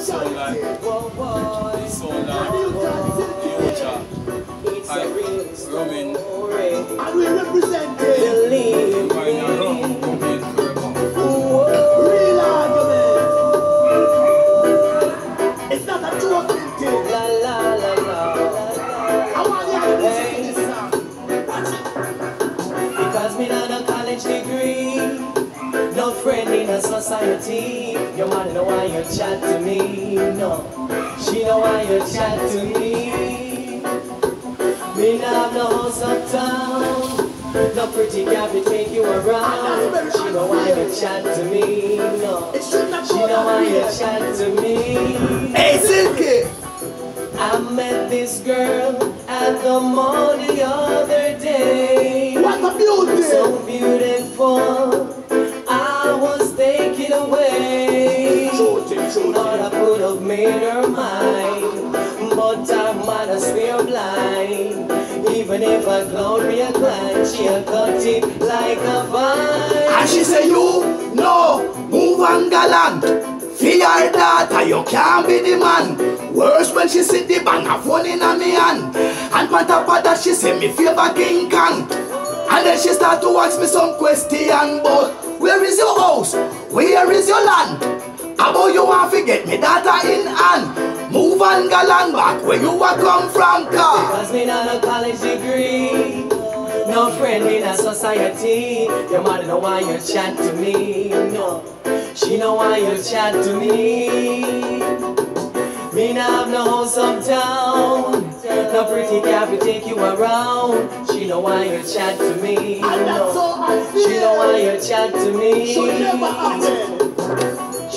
soul like, Yocha, I, Roman, society. Your mother know why you chat to me, no. She know why you chat to me. Me not have no house uptown, no pretty girl to take you around. She know why you chat to me, no. It should not She know why you chat to me. Hey, Silkkey. I met this girl at the mall the other day. What a beauty. So beautiful, I cloud a like a vine. And she say you no move and galant. Fear daughter, you can't be the man. Worse when she see the bang of phone in a me hand. And on top of that, she say me favor King Kong. And then she start to ask me some question, but where is your house? Where is your land? How about you want to get me daughter in hand. Move and galant back where you a come from, car. Cause me not a college degree. No friend in a society. Your mother know why you chat to me. No. She know why you chat to me. Me not have no house uptown. No pretty cat to take you around. She know why you chat to me. No She know why you chat to me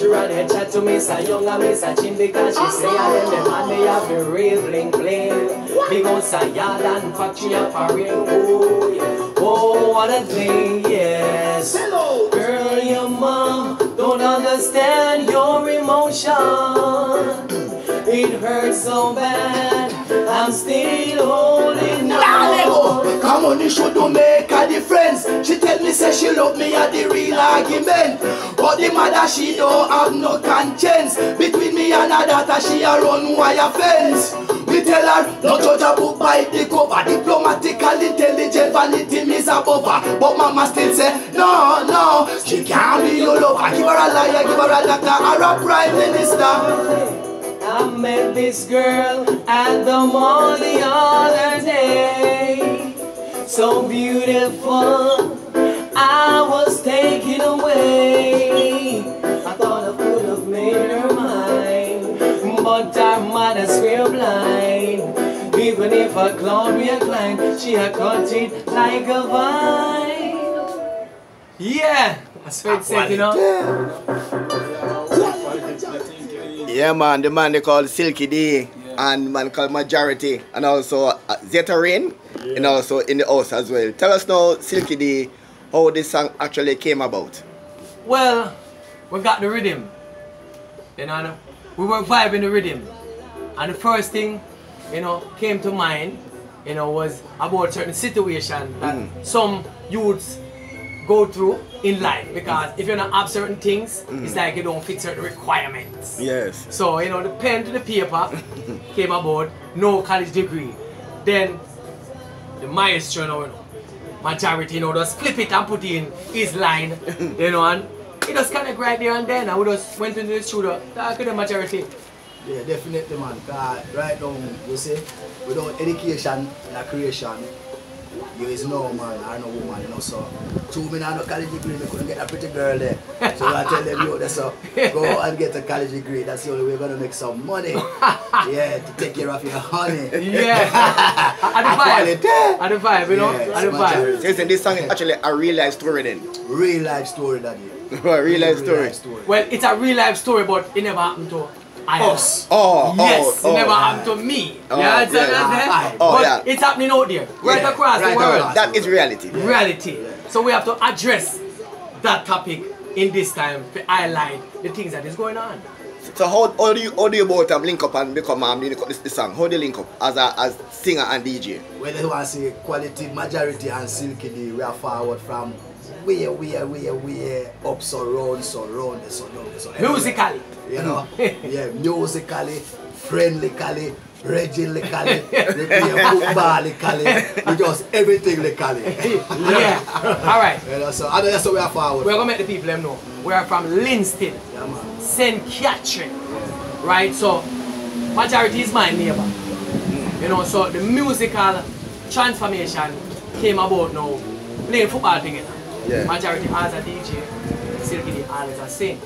Should never happen. chat to me, say young and me say chin because she uh-huh. say I them them and they have the real bling bling. Big on yard and factory apparel. Oh, yeah. oh, what a thing, yes. Hello. Girl, your mom don't understand your emotion. It hurts so bad, I'm still holding on. Oh, come on, you should make a difference. She love me at the real argument. But the mother she don't have no conscience. Between me and her daughter she a run wire fence. We tell her no judge a book by the cover. Diplomatical, intelligent, vanity is above her. But mama still say no, no, she can't be your lover. Give her a liar, give her a doctor, or a prime minister. I met this girl at the mall the other day. So beautiful, away. I thought I could have made her mine, but I might as well blind. Even if I cloud me climb, she had cut it like a vine. Yeah, that's what it said, you know. Yeah, man, the man they call Silkkey D and man called Majahrity and also uh, Zeta Rain and also in the house as well. Tell us now, Silkkey D, how this song actually came about. Well, we got the rhythm. You know, we were vibing the rhythm. And the first thing, you know, came to mind, you know, was about certain situation that mm. some youths go through in life. Because if you don't have certain things, mm. it's like you don't fit certain requirements. Yes. So, you know, the pen to the paper came about, no college degree. Then the maestro, you know, majority, you know, just flip it and put in his line, you know, and he just kind of right there and then, and we just went into the studio, talk to the majority. Yeah, definitely, man. Cause right now, you see, without education and creation, you is no man or no woman, you know. So, two men and no college degree, they couldn't get a pretty girl there. So I tell them, yo, that's so go and get a college degree. That's the only way you're gonna make some money. yeah, to take care of your honey. Yeah. and the vibe. Quality. And the vibe, you know, Yes, and the majority. vibe. So listen, this song is actually a real life story then. Real life story, daddy. a real life story. story. Well, it's a real life story, but it never happened to I Us. Oh, Yes, oh, it never oh. happened to me. Oh, yeah, it's yeah. yeah. Oh, but yeah. it's happening out there, right Yeah, across right the world. across. That is reality. reality. So we have to address that topic in this time to highlight the things that is going on. So how, how do you how do you both um, link up and become um the, this, this song? How do you link up as a as singer and DJ? When they want to say quality majority and Silkkey D, we are forward from way, way, way, way up so round, so round, so down, so everywhere. Musically. You know? yeah, musically, friendlycally, regionally, we play footballically, we just everything locally. Yeah. All right. You know, so I know that's how we are forward. We're gonna make the people them know. We are from Linstead, yeah. St. Catherine. Right? So majority is my neighbor. You know, so the musical transformation came about now playing football together. Yeah. Majahrity as a DJ, Silkkey D always a sing.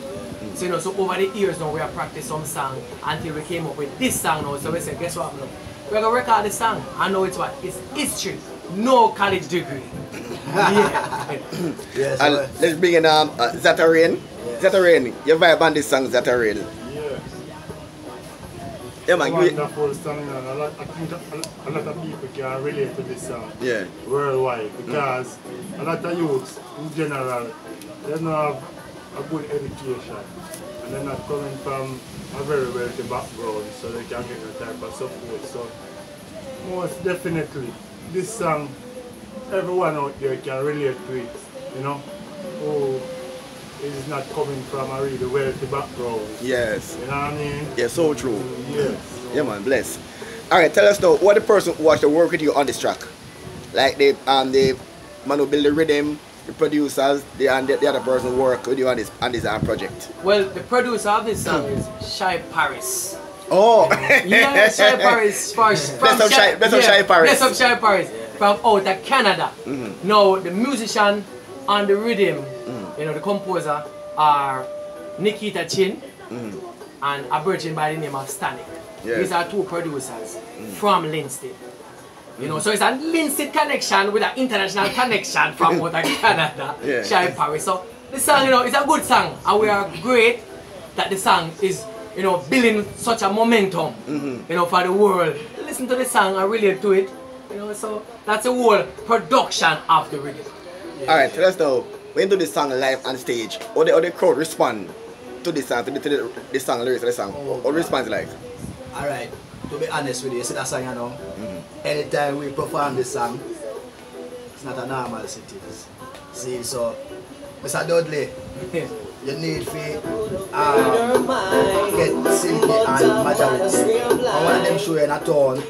So you know, so over the years now we have practiced some song until we came up with this song now. So we said, guess what now? We're gonna record the song. I know it's what? It's history. No college degree. yeah. Yeah, so, And let's bring in um, uh, Zatarain. Zatarain, your vibe on this song, Zatarain. Yes. Yeah, man. great. Wonderful song, and a lot, I think a, a lot of people can relate to this song Yeah. worldwide because a lot of youths in general, they don't have a good education and they're not coming from a very wealthy background so they can get the type of support. So most definitely, this song, everyone out there can relate to it, you know, who is not coming from a really wealthy background. Yes. You know what I mean? Yeah, so true. Yes. Yeah, man, bless. All right, tell us now, what the person who watched the work with you on this track? Like the um the man who build the rhythm, the producers, the and the, the other person who work with you on this on this um, project. Well, the producer of this song is Shy Paris. Oh, Yeah, Shy Paris. From up Shy- bless up Shy Paris. Bless up Shy Paris. From out of Canada. Mm-hmm. Now, the musician and the rhythm, Mm. you know, the composer are Nikita Chin and a virgin by the name of Stanik. Yeah. These are two producers from Linstead. You know, so it's a Linstead connection with an international connection from out of Canada, Yeah. Shy Paris. So the song, you know, is a good song, and we are great that the song is, you know, building such a momentum, you know, for the world. Listen to the song and relate to it, you know. So that's the whole production of the rhythm. all right. Tell us now, when you do this song live on stage, how the, how the crowd respond to this song, to the, to the, the song lyrics of the song? Oh, How the response like? Alright, to be honest with you, you see that song you know? Mm-hmm. Anytime we perform this song, it's not a normal city. See, so, Mr. Dudley, you need to um, get Silkkey and Majahrity. And one of them show in a town,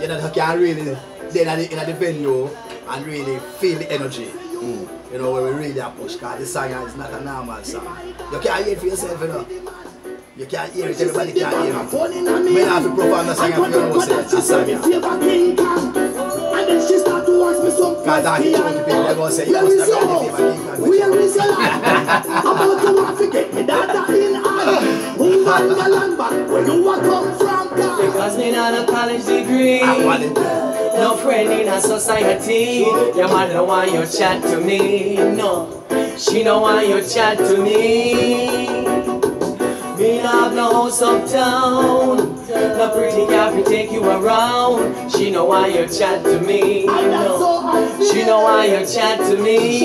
you know, you can really, then in the, in the venue and really feel the energy. You know, where we really are push, because this song is not a normal song. You can't hear it for yourself, you know. You can't hear it, everybody can't hear it. Me not have to perform the song if you know say it's a song. yeah. Cause I hit you with people, they gonna say, you must have got the Fever King Kong. Where is your life? About to want to get me data in hand. Move on the land back where you are come from. God. Because me not a college degree. I want it. No friend in a society. Your mother don't want you chat to me. No, she don't want you chat to me. Me not have no house uptown. No pretty gal can take you around. She know why you chat to me. She know why you chat to me.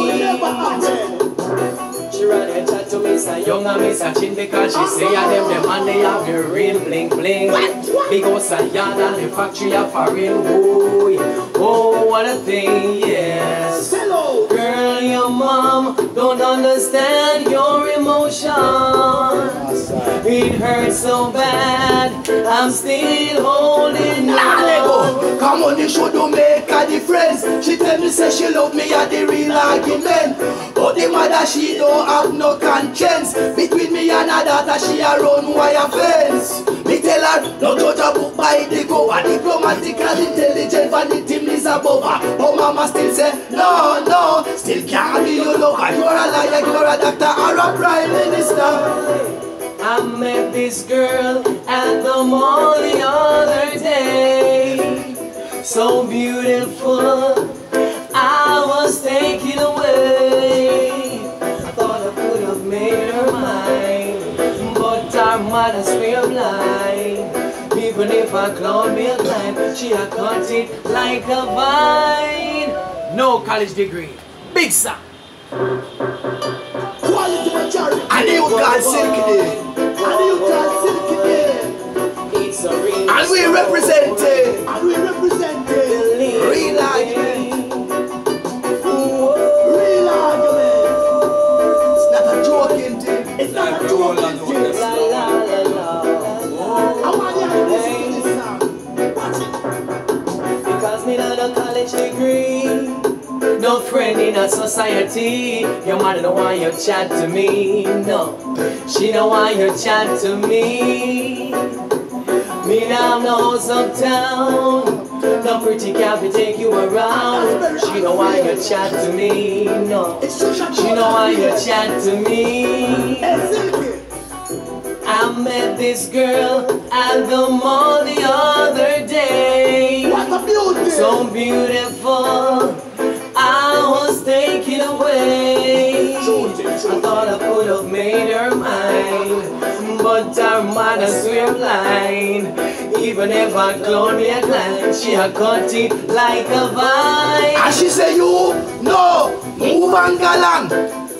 She rather chat to Miss a young and Miss a chin because she say a them them and they have the real bling bling. House a yard and the factory a foreign. Oh, yeah. oh what a thing, yes. Girl, your mom don't understand your emotion. It hurts so bad, I'm still holding Nah, let on. go. Come on, the show don't make a difference. She tell me say she love me at the real argument. But the mother she don't have no conscience. Between me and her daughter she a run wire fence. Me tell her no judge a book by the cover. Diplomatic and intelligent and the team is above her. But mama still say no, no. Still can't be your lover. You're a liar, you're a doctor or a prime minister. I met this girl at the mall the other day. So beautiful, I was taken away. I thought I could have made her mine, but our mothers were blind. Even if I me a climb, she had cut it like a vine. No college degree, big son. Quality majority. And you got silky day. And we represent it. And we represent it. Real argument. Real argument. It's not a joking thing. It's not a joking thing. I want you to listen it. A college degree. No friend in a society. Your mother don't want your chat to me. No, she don't want your chat to me. Me no house uptown. No pretty will take you around. She know why you chat to me, no. She know why you chat to me. I met this girl at the mall the other day. What a beauty! So beautiful, I was taken away. I thought I could have made her mine, but her mother swear blind. Even if I clone me a client, she a cut it like a vine. And she say you no move and galang.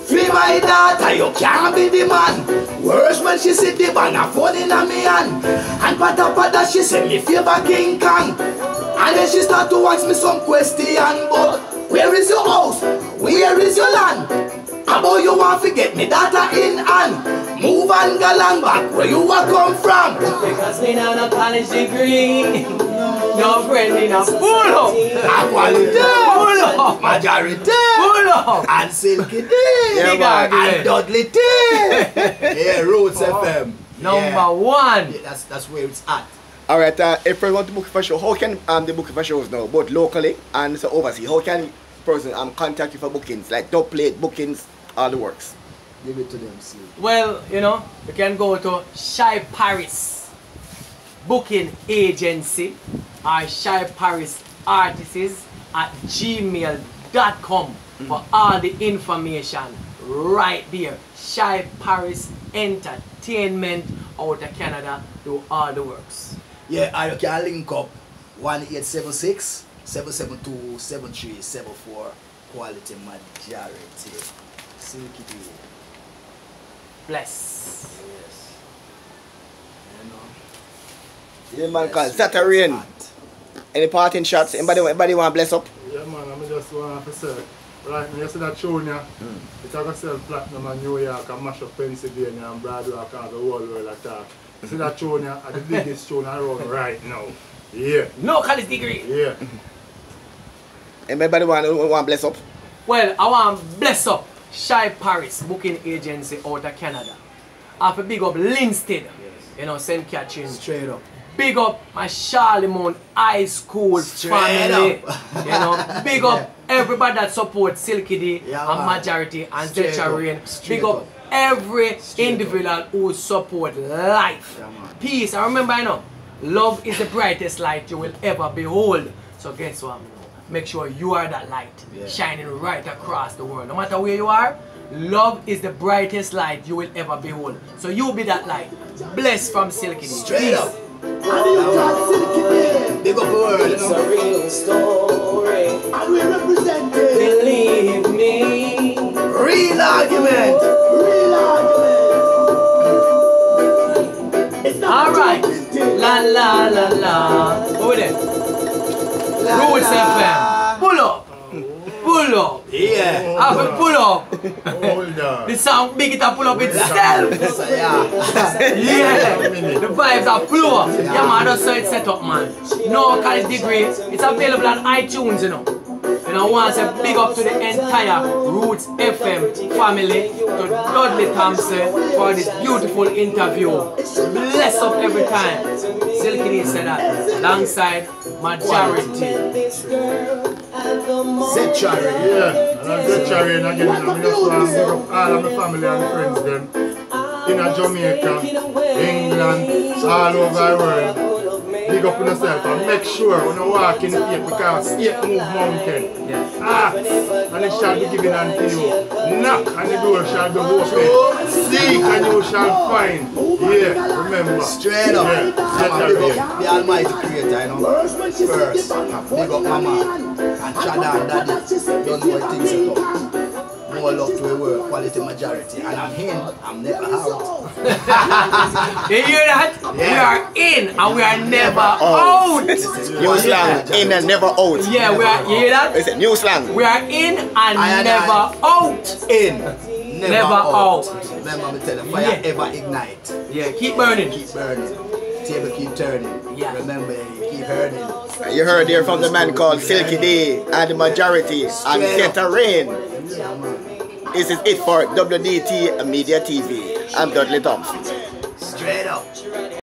Free my daughter, you can't be the man. Worse when she see the banner in a me hand. And pata pata she say me favor King Kong. And then she start to ask me some question, but where is your house? Where is your land? About you want to get me daughter in hand. Move and galang back where you a come from. Because me not a college degree, no friend in a pull up, Equality, pull up, majority, pull up. and Silkkey D, Yeah, Big man. argument. and Dudley T. yeah, Roots FM. Number Yeah. one. Yeah, that's that's where it's at. All right, uh, if you want to book for show, how can um, they book for shows now, both locally and so overseas? How can person um, contact you for bookings, like top plate bookings, all the works? Give it to them, see. Well, you know, you can go to Shy Paris Booking Agency or Shy Paris Artists at gmail.com for all the information right there. Shy Paris Entertainment out of Canada do all the works. Yeah, I can link up 1876 772 7374 quality majority. Silkkey D. Bless. Yes. You know. Yeah, man, call Yes, Zata Rain. hot. Any parting shots? Anybody, anybody want to bless up? Yeah, man, I'm just want to say, right now, you see that tune, yeah? Hmm. It's going to sell platinum in New York and mash up Pennsylvania and Broadway and the whole world attack. You see that tune, yeah? It's the biggest tune around right now. Yeah, No college degree. yeah. Anybody want want to bless up? Well, I want to bless up Shy Paris Booking Agency out of Canada. I have to big up Linstead, you know, St. Catherine. Straight up. Big up my Charlemont High School Straight family. up. You know, big up everybody that supports Silkkey D Yeah, and man. Majahrity and Straight Zecha up. Rain. Straight Big up up. every Straight individual who support life. Yeah. Peace. I remember, you know, love is the brightest light you will ever behold. So guess what? Make sure you are that light Yeah. shining right across the world. No matter where you are, love is the brightest light you will ever behold. So you be that light. Blessed from Silkkey D. Straight Peace. up. Big up the world, you It's a real story. Yeah. Oh, Have a pull up. Hold on. The sound big it up pull up itself. Yeah. Yeah. The vibes are flow. Yeah man, that's how it's set up man. No college degree. It's available on iTunes, you know. And I want to say big up to the entire Roots FM family, to Dudley Thompson for this beautiful interview. Bless up every time. Silkkey D said that. Alongside Majahrity. Zed Cherry. Yeah, and I'm good carrying again. I'm just want to big up all of my family and friends them. In a Jamaica, England, all over the world. Big up on yourself and make sure when you walk in the faith because faith move mountain. Ask ah, and it shall be given unto you. Knock and the door shall be open. Seek and you shall find. Yeah, remember. Straight up. Yeah, I'm a Zed big Cherry. up the Almighty Creator, you know. First, big up Mama and Chada and Daddy. Don't know what things set our love to the quality majority. And I'm in, I'm never out. you hear that? Yeah. We are in and we are never out. New slang, in and never out. Yeah, we are, you hear that? It's a new slang. We are in and I never out. In never, never out. out. Remember me tell you, fire yeah. ever ignite. Yeah, keep burning. Keep burning. Table keep turning. Yeah. Remember, keep burning. You heard here from the man called Silkkey D and the majority and Get a Rain. Yeah, man. This is it for WDT Media TV. I'm Dudley Thompson. Straight up.